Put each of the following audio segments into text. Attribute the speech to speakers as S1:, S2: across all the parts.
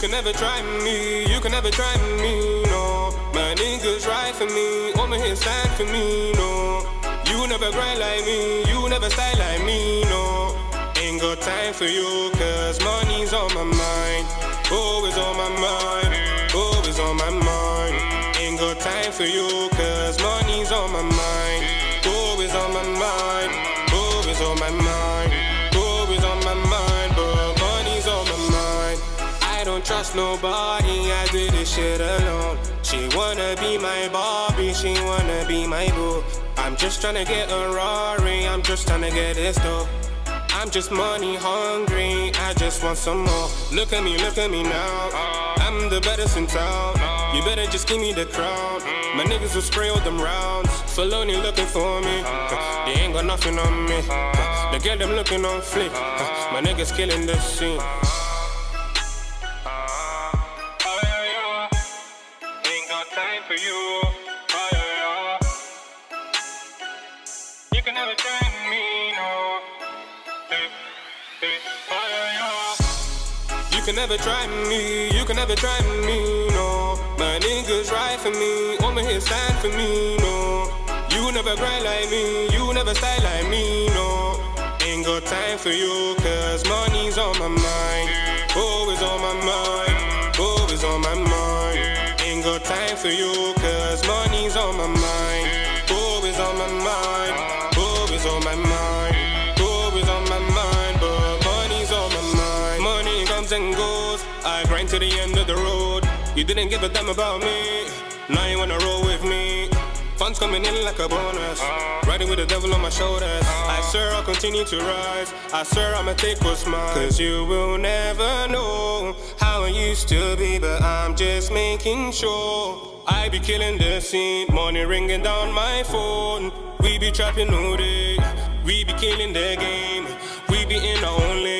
S1: can never try me, you can never try me, no. My niggas ride for me, all my hits stand for me, no. You never grind like me, you never style like me, no. Ain't got time for you, cause money's on my mind. Always on my mind, always on my mind. Ain't got time for you, cause money's on my mind. Trust nobody, I do this shit alone. She wanna be my Barbie, she wanna be my boo. I'm just tryna get a Rari, I'm just tryna get this dough. I'm just money hungry, I just want some more. Look at me, look at me now. I'm the baddest in town. You better just give me the crown. My niggas will spray all them rounds. Felony looking for me. They ain't got nothing on me. The girl them looking on flick. My niggas killing the scene. Time for you. Ah, you can never turn me, no. Ah, you can never try me, you can never try me, no. My niggas ride for me, all my hits stand for me, no. You never grind like me, you never style like me, no. Ain't got time for you, cause money's on my mind. Grind to the end of the road. You didn't give a damn about me, now you wanna roll with me. Funds coming in like a bonus, uh. riding with the devil on my shoulders. Uh. I swear I'll continue to rise, I swear I'ma take what's mine. Cause you will never know how I used to be, but I'm just making sure. I be killing the scene, money ringing down my phone. We be trapping all day, we be killing the game, we be in our own lane.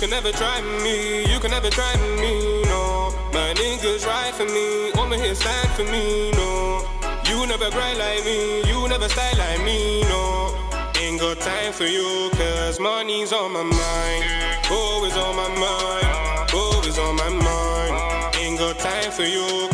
S1: Can never try me, you can never try me, no. My niggas ride for me, all my hits stand for me, no. You never grind like me, you never style like me, no. Ain't got time for you, cause money's on my mind. Always on my mind, always on my mind. Ain't got time for you,